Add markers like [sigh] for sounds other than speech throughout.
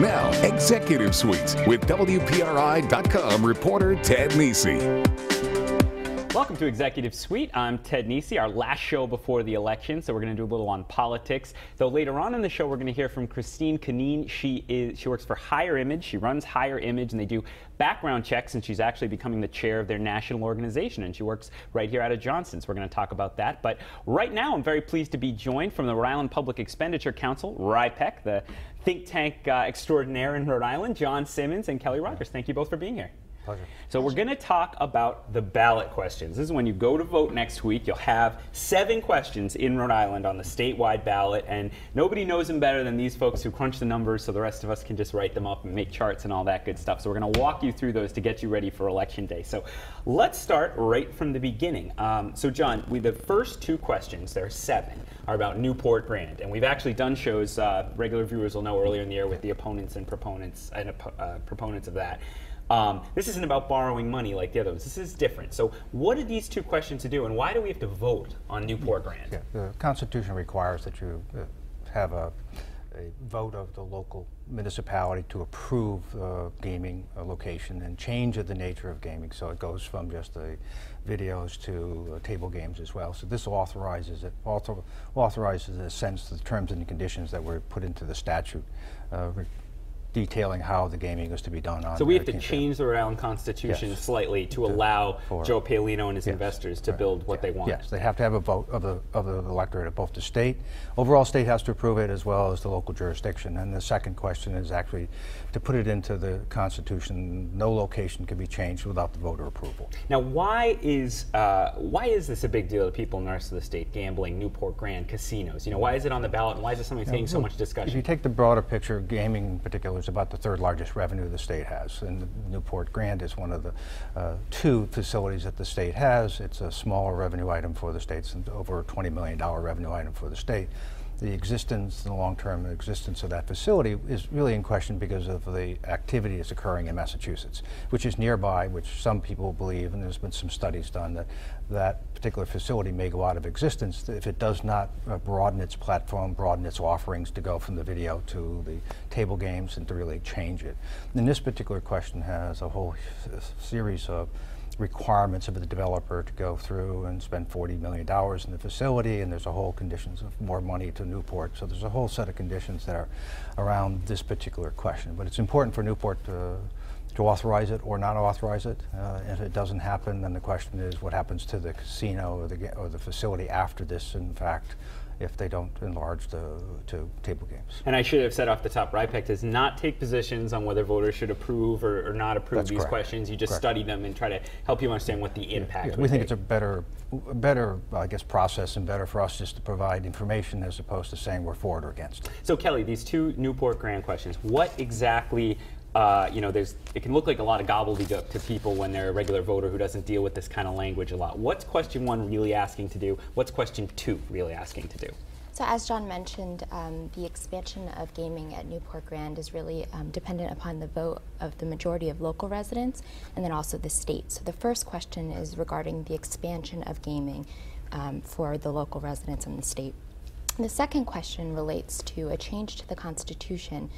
Now, Executive Suites with WPRI.com reporter Ted Nesi. Welcome to Executive Suite. I'm Ted Nesi, our last show before the election, so we're going to do a little on politics. Though later on in the show, we're going to hear from Christine Cunneen. She is she works for Hire Image. She runs Hire Image, and they do background checks, and she's actually becoming the chair of their national organization, and she works right here out of Johnston. So we're going to talk about that. But right now, I'm very pleased to be joined from the Rhode Island Public Expenditure Council, RIPEC, the think tank uh, extraordinaire in Rhode Island, John Simmons and Kelly Rogers. Thank you both for being here. Pleasure. So we're going to talk about the ballot questions. This is when you go to vote next week. You'll have seven questions in Rhode Island on the statewide ballot, and nobody knows them better than these folks who crunch the numbers, so the rest of us can just write them up and make charts and all that good stuff. So we're going to walk you through those to get you ready for election day. So let's start right from the beginning. Um, so John, we, the first two questions, there are seven, are about Newport Grand, and we've actually done shows. Uh, regular viewers will know earlier in the year with the opponents and proponents and uh, proponents of that. Um, this isn't about borrowing money like the other ones. This is different. So, what are these two questions to do, and why do we have to vote on Newport Grand? Yeah, the Constitution requires that you uh, have a, a, vote of the local municipality to approve uh, gaming location and change of the nature of gaming. So it goes from just the videos to uh, table games as well. So this authorizes it. Author, authorizes, in a sense, the terms and conditions that were put into the statute. Detailing how the gaming is to be done on. So we have to change the Rhode Island Constitution yes. slightly to, to allow for, Joe Paolino and his yes. investors to right. build what yeah. they want. Yes, they have to have a vote of the of the electorate of both the state. Overall, state has to approve it as well as the local jurisdiction. And the second question is actually to put it into the Constitution. No location can be changed without the voter approval. Now, why is uh, why is this a big deal to people in the rest of the state? Gambling, Newport Grand, casinos. You know, why is it on the ballot? and Why is it something that's getting so much discussion? If you take the broader picture, gaming in particular is about the third largest revenue the state has. And Newport Grand is one of the uh, two facilities that the state has. It's a smaller revenue item for the state, it's over a $20 million revenue item for the state the existence, the long-term existence of that facility is really in question because of the activity that's occurring in Massachusetts, which is nearby, which some people believe, and there's been some studies done, that that particular facility may go out of existence if it does not uh, broaden its platform, broaden its offerings to go from the video to the table games and to really change it. And this particular question has a whole series of requirements of the developer to go through and spend $40 million in the facility, and there's a whole conditions of more money to Newport. So there's a whole set of conditions that are around this particular question. But it's important for Newport to, to authorize it or not authorize it. Uh, if it doesn't happen, then the question is what happens to the casino or the, or the facility after this, in fact, if they don't enlarge the to table games. And I should have said off the top, RIPEC does not take positions on whether voters should approve or, or not approve That's these correct. questions. You just correct. study them and try to help you understand what the impact. Yeah, we think it's a better, better, I guess, process and better for us just to provide information as opposed to saying we're for it or against. So Kelly, these two Newport Grand questions, what exactly uh, you know, there's it can look like a lot of gobbledygook to people when they're a regular voter who doesn't deal with this kind of language a lot. What's question one really asking to do? What's question two really asking to do? So as John mentioned, um, the expansion of gaming at Newport Grand is really um, dependent upon the vote of the majority of local residents and then also the state. So the first question is regarding the expansion of gaming um, for the local residents and the state. The second question relates to a change to the Constitution.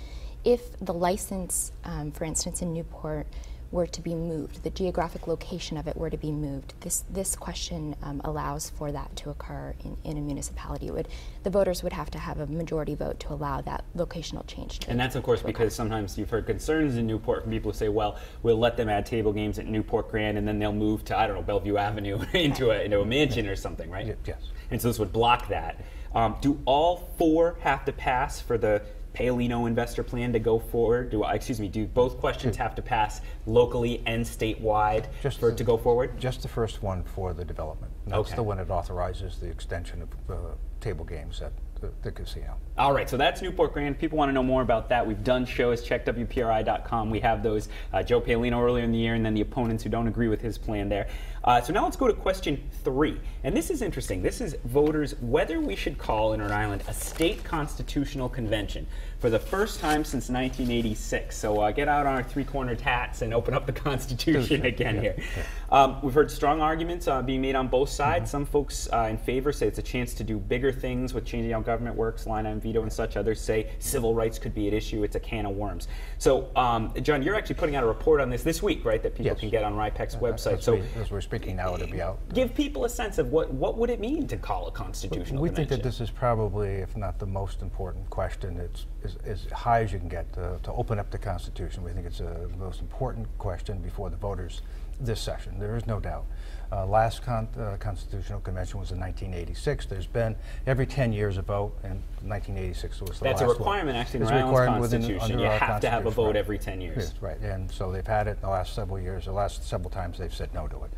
If the license, um, for instance, in Newport, were to be moved, the geographic location of it were to be moved, this this question um, allows for that to occur in, in a municipality. It would the voters would have to have a majority vote to allow that locational change. and that's of course because sometimes you've heard concerns in Newport from people who say, well, we'll let them add table games at Newport Grand, and then they'll move to I don't know Bellevue Avenue [laughs] into a into a mansion or something, right? Yes. And so this would block that. Um, do all four have to pass for the Paolino investor plan to go forward? Do I, excuse me? Do both questions have to pass locally and statewide just for the, to go forward? Just the first one for the development. That's okay. the one that authorizes the extension of uh, table games at the, casino. All right, so that's Newport Grand. People want to know more about that. We've done shows. Check WPRI.com. We have those. Uh, Joe Paolino earlier in the year, and then the opponents who don't agree with his plan there. Uh, so now let's go to question three. And this is interesting. This is voters whether we should call in Rhode Island a state constitutional convention for the first time since 1986. So uh, get out on our three-cornered hats and open up the [laughs] Constitution again yeah, here. Yeah. Um, we've heard strong arguments uh, being made on both sides. Mm -hmm. Some folks uh, in favor say it's a chance to do bigger things with changing how government works, line item veto and such. Others say civil rights could be at issue. It's a can of worms. So, um, John, you're actually putting out a report on this this week, right? That people Yes. can get on RIPEC's website. So, we- as we're speaking now, it'll be out. give people a sense of what what would it mean to call a constitutional We think that this is probably, if not the most important question, it's as, as high as you can get to, to open up the Constitution. We think it's the most important question before the voters this session. There is no doubt. Uh, last con- uh, Constitutional Convention was in 1986. There's been every 10 years a vote, and 1986 was the That's a last one. requirement actually in It's required within- Constitution. under You have to have a vote right. every 10 years. Yes, right, and so they've had it in the last several years, the last several times they've said no to it.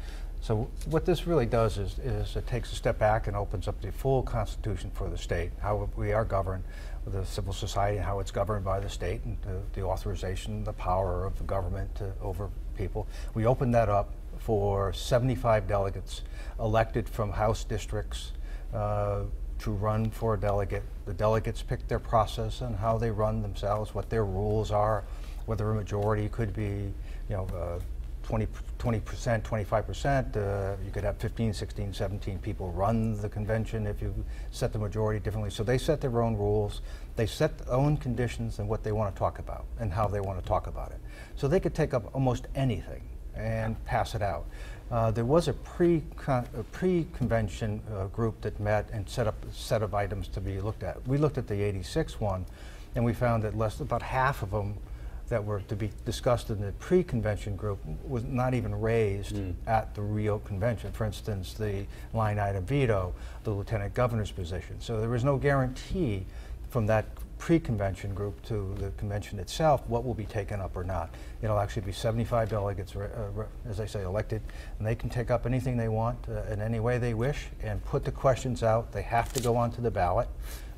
So what this really does is, is it takes a step back and opens up the full constitution for the state, how we are governed, the civil society, and how it's governed by the state, and the, authorization, the power of the government to, over people. We open that up for 75 delegates elected from House districts uh, to run for a delegate. The delegates pick their process and how they run themselves, what their rules are, whether a majority could be, you know, uh, 20, 20%, 25%. Uh, you could have 15, 16, 17 people run the convention if you set the majority differently. So they set their own rules. They set their own conditions and what they want to talk about and how they want to talk about it. So they could take up almost anything and pass it out. Uh, there was a pre pre-convention uh, group that met and set up a set of items to be looked at. We looked at the 86 one, and we found that less about half of them that were to be discussed in the pre-convention group was not even raised at the real convention. For instance, the line item veto, the lieutenant governor's position. So there was no guarantee from that pre-convention group to the convention itself what will be taken up or not. It'll actually be 75 delegates, re- uh, re- as I say, elected, and they can take up anything they want uh, in any way they wish and put the questions out. They have to go onto the ballot.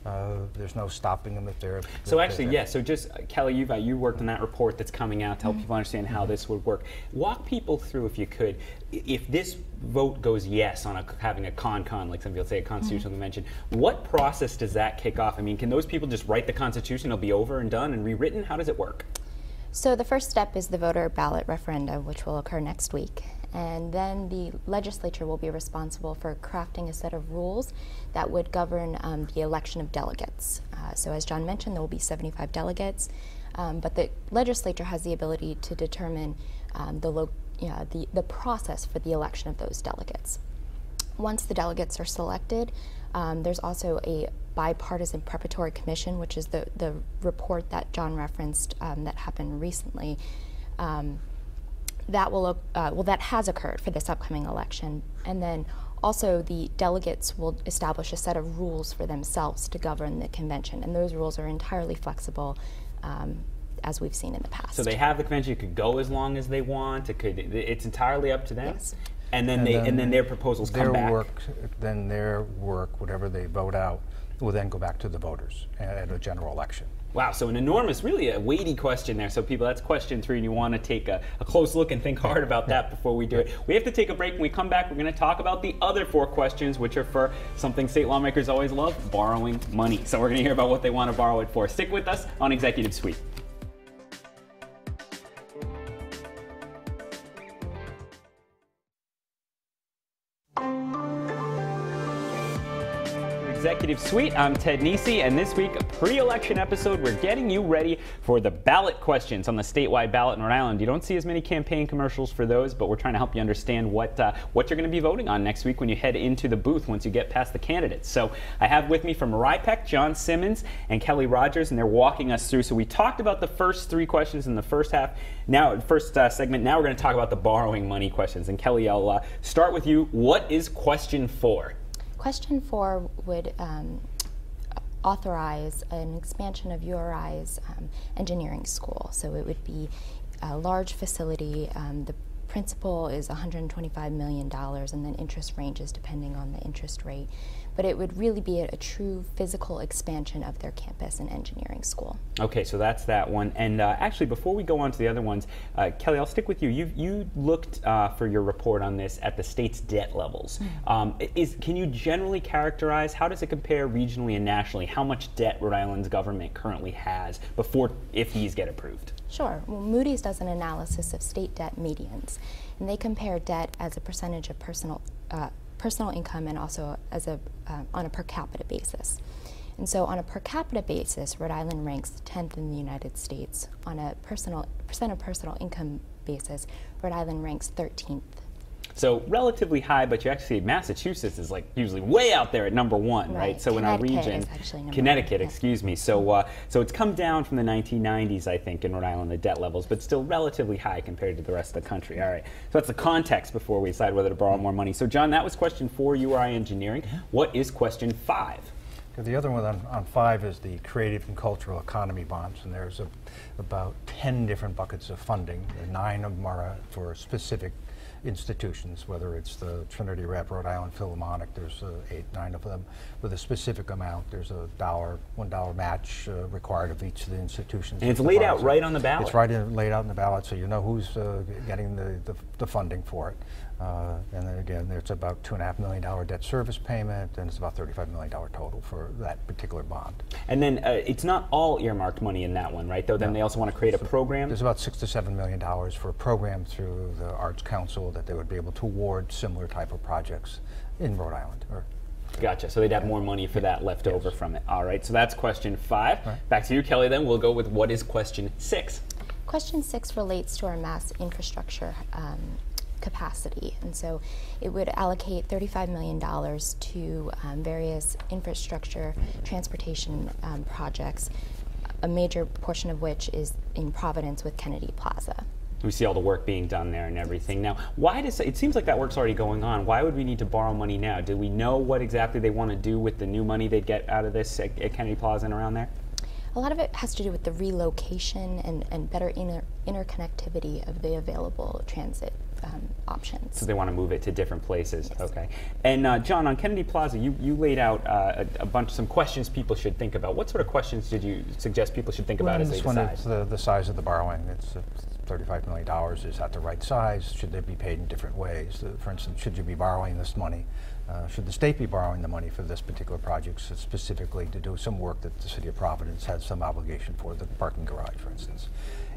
Uh, there's no stopping them if they're. So if actually, they're- yes. So just uh, Kelly, you've uh, you worked on that report that's coming out to help people understand how this would work. Walk people through, if you could, if this vote goes yes on a, having a con-con, like some people say, a constitutional convention. What process does that kick off? I mean, can those people just write the constitution? It'll be over and done and rewritten. How does it work? So the first step is the voter ballot referendum, which will occur next week. And then the legislature will be responsible for crafting a set of rules that would govern um, the election of delegates. Uh, so as John mentioned, there will be 75 delegates, um, but the legislature has the ability to determine um, the, the, the process for the election of those delegates. Once the delegates are selected, um, there's also a bipartisan preparatory commission, which is the, the report that John referenced um, that happened recently. Um, that will, uh, well, that has occurred for this upcoming election. And then also the delegates will establish a set of rules for themselves to govern the convention. And those rules are entirely flexible, um, as we've seen in the past. So they have the convention. It could go as long as they want. It could. It's entirely up to them. Yes. And then they and then their proposals their come back. work, then their work, whatever they vote out, will then go back to the voters at a general election. Wow, so an enormous, really a weighty question there. So, people, that's question three, and you want to take a, a close look and think hard about that before we do it. We have to take a break. When we come back, we're going to talk about the other four questions, which are for something state lawmakers always love borrowing money. So, we're going to hear about what they want to borrow it for. Stick with us on Executive Suite. Executive Suite. I'm Ted Nesi, and this week, a pre-election episode, we're getting you ready for the ballot questions on the statewide ballot in Rhode Island. You don't see as many campaign commercials for those, but we're trying to help you understand what uh, what you're going to be voting on next week when you head into the booth once you get past the candidates. So I have with me from RIPEC, John Simmons and Kelly Rogers, and they're walking us through. So we talked about the first three questions in the first half. Now, first uh, segment. Now we're going to talk about the borrowing money questions. And Kelly, I'll uh, start with you. What is question four? Question four would um, authorize an expansion of URI's um, engineering school. So it would be a large facility. Um, the principal is $125 million, and then interest ranges depending on the interest rate. But it would really be a, a true physical expansion of their campus and engineering school. Okay, so that's that one. And uh, actually, before we go on to the other ones, uh, Kelly, I'll stick with you. You you looked uh, for your report on this at the state's debt levels. Um, is can you generally characterize how does it compare regionally and nationally? How much debt Rhode Island's government currently has before if these get approved? Sure. Well, Moody's does an analysis of state debt medians, and they compare debt as a percentage of personal uh, personal income and also as a uh, on a per capita basis. And so, on a per capita basis, Rhode Island ranks 10th in the United States. On a personal percent of personal income basis, Rhode Island ranks 13th. So relatively high, but you actually see Massachusetts is like usually way out there at number one, right? Right. So in our region, actually Connecticut, one, yeah. excuse me. So uh, so it's come down from the 1990s, I think, in Rhode Island, the debt levels, but still relatively high compared to the rest of the country. All right. So that's the context before we decide whether to borrow more money. So John, that was question four, URI engineering. What is question five? The other one on, on five is the creative and cultural economy bonds, and there's a, about 10 different buckets of funding. and Nine of them are uh, for specific institutions, whether it's the Trinity Rep Rhode Island Philharmonic, there's uh, eight, nine of them with a specific amount. There's a dollar, one dollar match uh, required of each of the institutions. And it's laid out right on the ballot. It's right in, laid out in the ballot, so you know who's uh, getting the, the, the funding for it. Uh, and then again, it's about two and a half million dollar debt service payment, and it's about thirty-five million dollar total for that particular bond. And then uh, it's not all earmarked money in that one, right? Though then No. they also want to create a program. There's about six to seven million dollars for a program through the Arts Council that they would be able to award similar type of projects in Rhode Island. Or Gotcha. So they'd have more money for that left over from it. All right. So that's question five. Right. Back to you, Kelly. Then we'll go with what is question six. Question six relates to our mass infrastructure um, capacity. And so it would allocate $35 million to um, various infrastructure transportation um, projects, a major portion of which is in Providence with Kennedy Plaza. We see all the work being done there and everything. Now, why does it seems like that work's already going on? Why would we need to borrow money now? Do we know what exactly they want to do with the new money they'd get out of this at, at Kennedy Plaza and around there? A lot of it has to do with the relocation and, and better inter- interconnectivity of the available transit um, options. So they want to move it to different places. Okay. And uh, John, on Kennedy Plaza, you, you laid out uh, a, a bunch some questions people should think about. What sort of questions did you suggest people should think about Well, as they this one decide? is the, the size of the borrowing. It's uh, $35 million. Is that the right size? Should they be paid in different ways? Uh, For instance, should you be borrowing this money? Uh, should the state be borrowing the money for this particular project s- specifically to do some work that the city of Providence has some obligation for, the parking garage, for instance?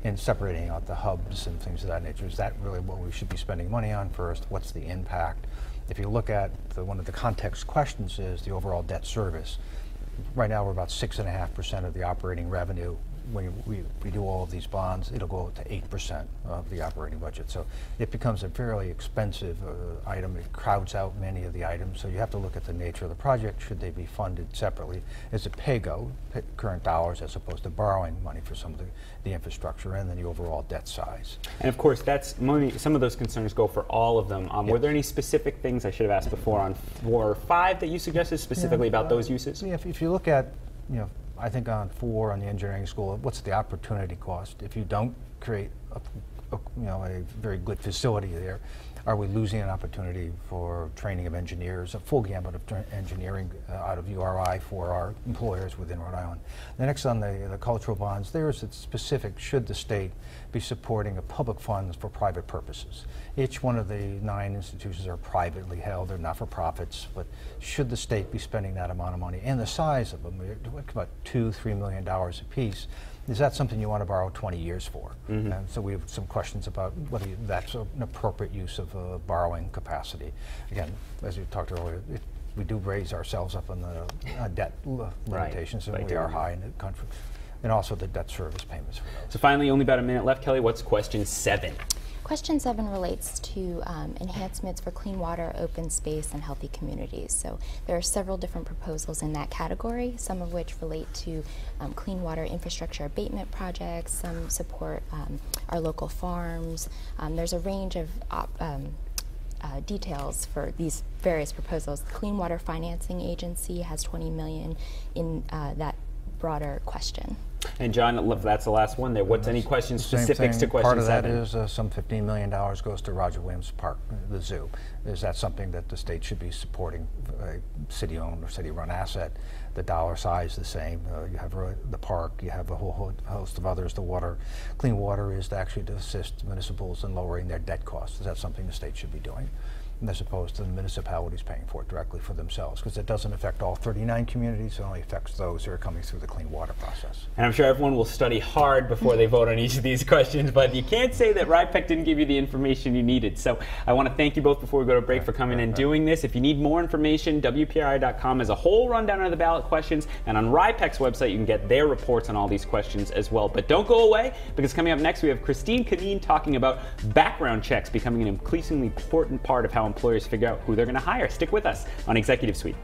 And separating out the hubs and things of that nature, is that really what we should be spending money on first? What's the impact? If you look at the, one of the context questions is the overall debt service. Right now, we're about six and a half percent of the operating revenue. When we, we do all of these bonds, it'll go to eight percent of the operating budget. So it becomes a fairly expensive uh, item. It crowds out many of the items. So you have to look at the nature of the project. Should they be funded separately? Is it pay-go, pay- current dollars, as opposed to borrowing money for some of the, the infrastructure and then the overall debt size? And of course, that's money. Some of those concerns go for all of them. Um, Were there any specific things I should have asked before on four or five that you suggested specifically about those uses? See, if, if you look at, you know, I think on four on the engineering school, what's the opportunity cost? If you don't create a, you know, a very good facility there, are we losing an opportunity for training of engineers, a full gamut of engineering uh, out of URI for our employers within Rhode Island? The next on the, the cultural bonds, there is a specific, should the state be supporting a public funds for private purposes? Each one of the nine institutions are privately held, they're not for profits, but should the state be spending that amount of money and the size of them, about two, three million dollars apiece, is that something you want to borrow 20 years for? And so we have some questions about whether that's an appropriate use of uh, borrowing capacity. Again, as you talked earlier, it, we do raise ourselves up on the uh, debt Right, limitations, by and we are high in the country, and also the debt service payments for those. So finally, only about a minute left, Kelly. What's question seven? Question seven relates to um, enhancements for clean water, open space, and healthy communities. So there are several different proposals in that category, some of which relate to um, clean water infrastructure abatement projects, some support um, our local farms. Um, there's a range of um, uh, details for these various proposals. The Clean Water Financing Agency has 20 million in uh, that broader question. And John, that's the last one there. What's any questions specifics to question Part of that seven? is uh, some $15 million goes to Roger Williams Park, uh, the zoo. Is that something that the state should be supporting, a city-owned or city-run asset? The dollar size the same. Uh, You have the park, you have a whole host of others. The water, clean water is to actually to assist municipals in lowering their debt costs. Is that something the state should be doing? As opposed to the municipalities paying for it directly for themselves, because it doesn't affect all 39 communities, it only affects those who are coming through the clean water process. And I'm sure everyone will study hard before they vote on each of these [laughs] questions, but you can't say that RIPEC didn't give you the information you needed. So I want to thank you both before we go to break for coming and doing this. If you need more information, WPRI.com has a whole rundown of the ballot questions, and on RIPEC's website you can get their reports on all these questions as well. But don't go away, because coming up next we have Christine Cunneen talking about background checks becoming an increasingly important part of how employers figure out who they're going to hire. Stick with us on Executive Suite.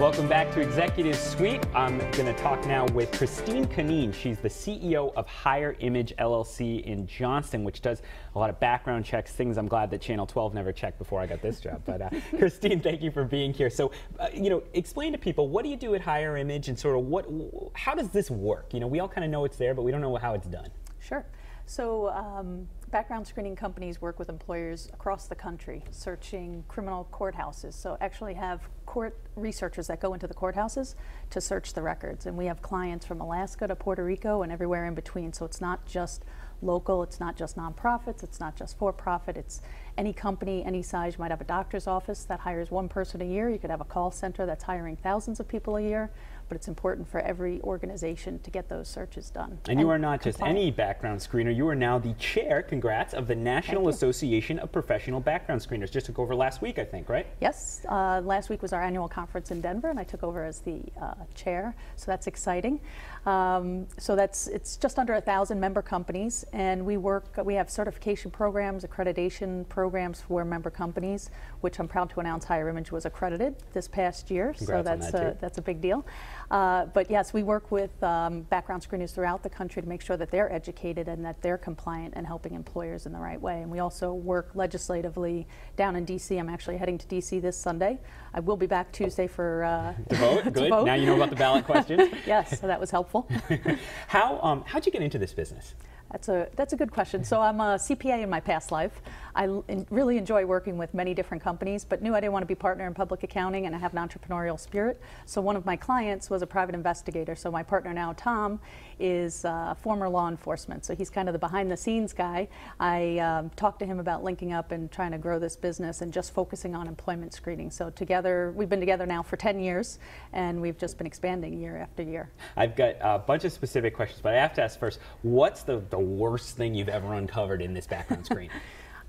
Welcome back to Executive Suite. I'm going to talk now with Christine Cunneen. She's the CEO of Hire Image LLC in Johnston, which does a lot of background checks, things I'm glad that Channel 12 never checked before I got this job. But uh, [laughs] Christine, thank you for being here. So, uh, you know, explain to people what do you do at Hire Image and sort of what, how does this work? You know, we all kind of know it's there, but we don't know how it's done. Sure. So, um, background screening companies work with employers across the country searching criminal courthouses. So, actually, have court researchers that go into the courthouses to search the records. And we have clients from Alaska to Puerto Rico and everywhere in between. So, it's not just local, it's not just nonprofits, it's not just for profit, it's any company, any size. You might have a doctor's office that hires one person a year, you could have a call center that's hiring thousands of people a year but it's important for every organization to get those searches done. And, and you are not just any background screener, you are now the chair, congrats, of the National Association of Professional Background Screeners. Just took over last week, I think, right? Yes, uh, last week was our annual conference in Denver, and I took over as the uh, chair, so that's exciting. Um, so that's it's just under a thousand member companies, and we work. We have certification programs, accreditation programs for member companies, which I'm proud to announce Hire Image was accredited this past year. Congrats so that's that a, that's a big deal. Uh, but yes, we work with um, background screeners throughout the country to make sure that they're educated and that they're compliant and helping employers in the right way. And we also work legislatively down in D.C. I'm actually heading to D.C. this Sunday. I will be back Tuesday for uh, to vote. [laughs] to Good. vote. Now you know about the ballot questions. [laughs] yes, so that was helpful. [laughs] how um, how'd you get into this business? That's a that's a good question. So I'm a CPA in my past life. I really enjoy working with many different companies, but knew I didn't want to be partner in public accounting, and I have an entrepreneurial spirit. So one of my clients was a private investigator. So my partner now, Tom, is uh, former law enforcement. So he's kind of the behind the scenes guy. I um, talked to him about linking up and trying to grow this business and just focusing on employment screening. So together, we've been together now for 10 years, and we've just been expanding year after year. I've got a bunch of specific questions, but I have to ask first, what's the, the worst thing you've ever uncovered in this background screen? [laughs]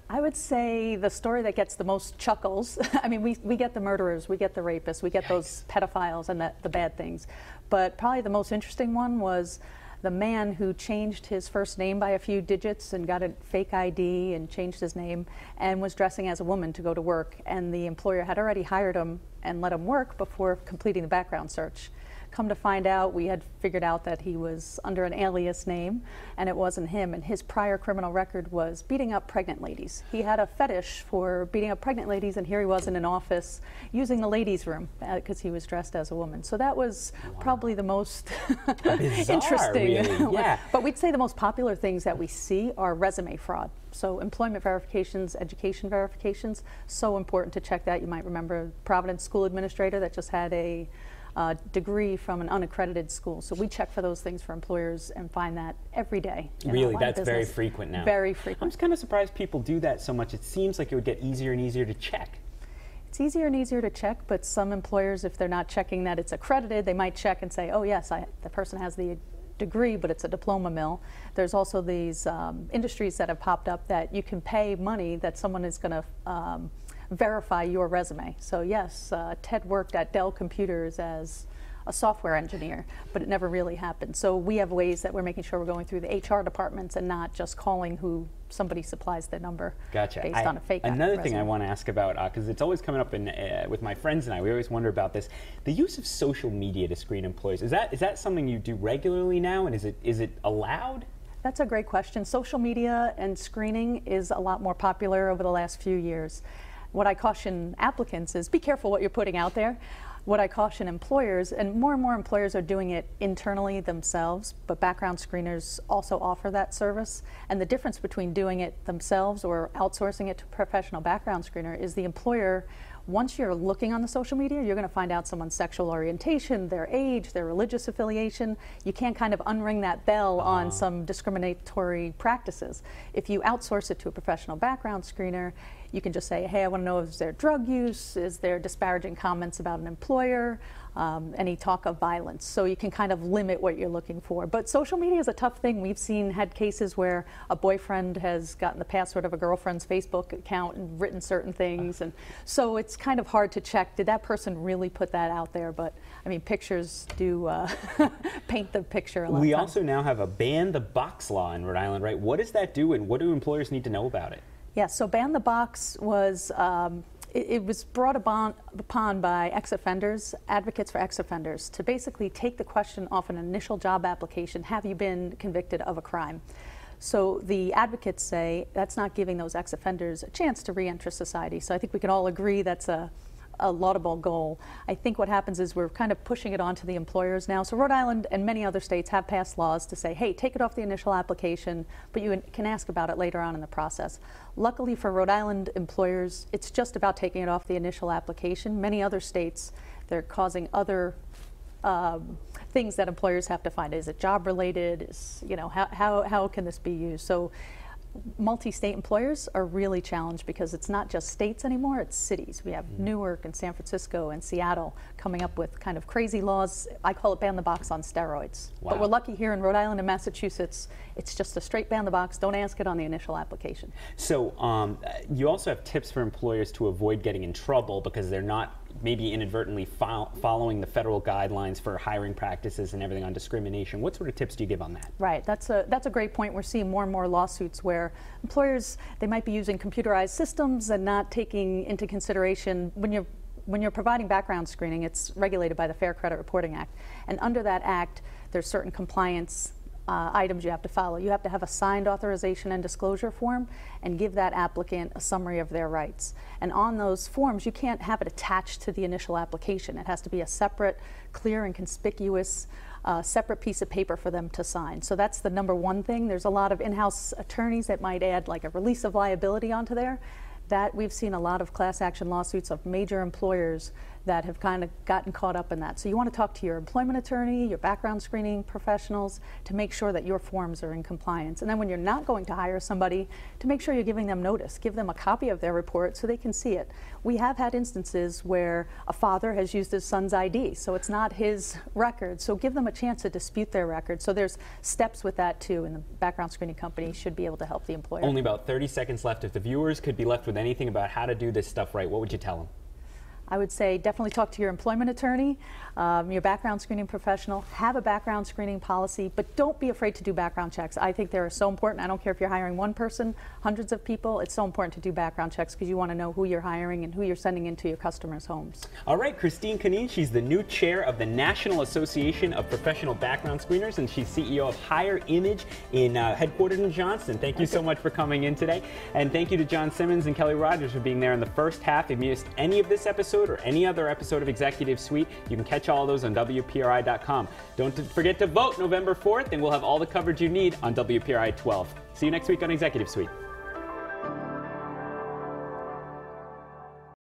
I would say the story that gets the most chuckles. [laughs] I mean, we, we get the murderers, we get the rapists, we get Yikes. those pedophiles and the, the bad things. But probably the most interesting one was the man who changed his first name by a few digits and got a fake ID and changed his name and was dressing as a woman to go to work. And the employer had already hired him and let him work before completing the background search. Come to find out, we had figured out that he was under an alias name, and it wasn't him. And his prior criminal record was beating up pregnant ladies. He had a fetish for beating up pregnant ladies, and here he was in an office using the ladies' room because uh, he was dressed as a woman. So that was wow. probably the most [laughs] interesting. Really. [laughs] Yeah. but we'd say the most popular things that we see are resume fraud. So employment verifications, education verifications, so important to check that. You might remember Providence School Administrator that just had a uh, degree from an unaccredited school. So we check for those things for employers and find that every day. Really, that's very frequent now. Very frequent. I'm just kind of surprised people do that so much. It seems like it would get easier and easier to check. It's easier and easier to check, but some employers, if they're not checking that it's accredited, they might check and say, oh, yes, I, the person has the degree, but it's a diploma mill. There's also these um, industries that have popped up that you can pay money that someone is going to um, verify your resume. So yes, uh, Ted worked at Dell Computers as a software engineer, but it never really happened. So we have ways that we're making sure we're going through the HR departments and not just calling who somebody supplies their number gotcha. based I, on a fake Another resume. thing I want to ask about, because uh, it's always coming up in, uh, with my friends and I, we always wonder about this, the use of social media to screen employees. Is that is that something you do regularly now, and is it is it allowed? That's a great question. Social media and screening is a lot more popular over the last few years what I caution applicants is be careful what you're putting out there. What I caution employers, and more and more employers are doing it internally themselves, but background screeners also offer that service. And the difference between doing it themselves or outsourcing it to a professional background screener is the employer Once you're looking on the social media, you're going to find out someone's sexual orientation, their age, their religious affiliation. You can't kind of unring that bell on uh-huh. some discriminatory practices. If you outsource it to a professional background screener, you can just say, hey, I want to know is there drug use? Is there disparaging comments about an employer? Um, any talk of violence. So you can kind of limit what you're looking for. But social media is a tough thing. We've seen had cases where a boyfriend has gotten the password of a girlfriend's Facebook account and written certain things. And so it's kind of hard to check, did that person really put that out there? But I mean, pictures do uh, [laughs] paint the picture a lot. We also now have a ban the box law in Rhode Island, right? What does that do and what do employers need to know about it? Yeah, so Ban the Box was, um, it, it, was brought upon by ex offenders, advocates for ex offenders, to basically take the question off an initial job application have you been convicted of a crime? So the advocates say that's not giving those ex offenders a chance to re enter society. So I think we can all agree that's a a laudable goal. I think what happens is we're kind of pushing it onto the employers now. So Rhode Island and many other states have passed laws to say, hey, take it off the initial application, but you can ask about it later on in the process. Luckily for Rhode Island employers, it's just about taking it off the initial application. Many other states, they're causing other um, things that employers have to find. Is it job related? Is, you know, how, how, how can this be used? So multi-state employers are really challenged because it's not just states anymore, it's cities. We have mm. Newark and San Francisco and Seattle coming up with kind of crazy laws. I call it ban the box on steroids. Wow. But we're lucky here in Rhode Island and Massachusetts, it's just a straight ban the box. Don't ask it on the initial application. So um, you also have tips for employers to avoid getting in trouble because they're not maybe inadvertently fo following the federal guidelines for hiring practices and everything on discrimination. What sort of tips do you give on that? Right, that's a, that's a great point. We're seeing more and more lawsuits where employers, they might be using computerized systems and not taking into consideration when you're when you're providing background screening, it's regulated by the Fair Credit Reporting Act. And under that act, there's certain compliance uh, items you have to follow. You have to have a signed authorization and disclosure form and give that applicant a summary of their rights. And on those forms, you can't have it attached to the initial application. It has to be a separate, clear, and conspicuous uh, separate piece of paper for them to sign. So that's the number one thing. There's a lot of in-house attorneys that might add like a release of liability onto there. That we've seen a lot of class action lawsuits of major employers that have kind of gotten caught up in that. So you want to talk to your employment attorney, your background screening professionals to make sure that your forms are in compliance. And then when you're not going to hire somebody, to make sure you're giving them notice. Give them a copy of their report so they can see it. We have had instances where a father has used his son's ID, so it's not his record. So give them a chance to dispute their record. So there's steps with that too, and the background screening company should be able to help the employer. Only about 30 seconds left. If the viewers could be left with anything about how to do this stuff right, what would you tell them? I would say definitely talk to your employment attorney, um, your background screening professional. Have a background screening policy, but don't be afraid to do background checks. I think they're so important. I don't care if you're hiring one person, hundreds of people. It's so important to do background checks because you want to know who you're hiring and who you're sending into your customers' homes. All right, Christine Cunneen, she's the new chair of the National Association of Professional Background Screeners, and she's CEO of Hire Image in uh, headquartered in Johnston. Thank you so much for coming in today, and thank you to John Simmons and Kelly Rogers for being there in the first half. If you missed any of this episode episode or any other episode of Executive Suite, you can catch all those on WPRI.com. Don't forget to vote November 4th, and we'll have all the coverage you need on WPRI 12. See you next week on Executive Suite.